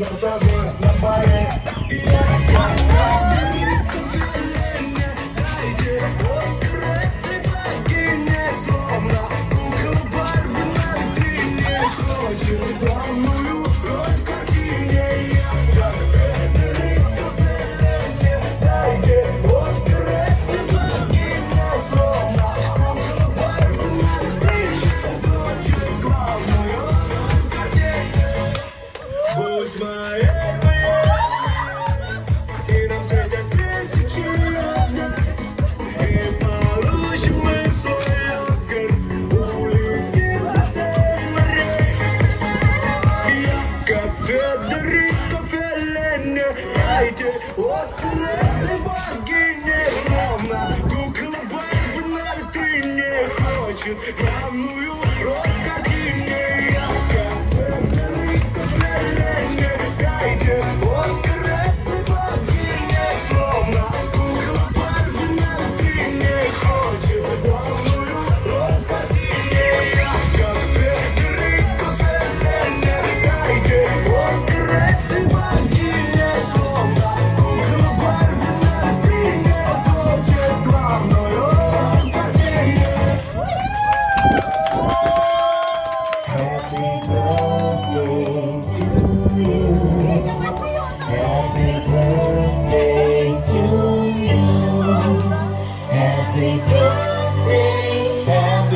Stop it, stop it, stop it. Воскресной богине ровно Кукла Бэйби на витрине хочет Равную розу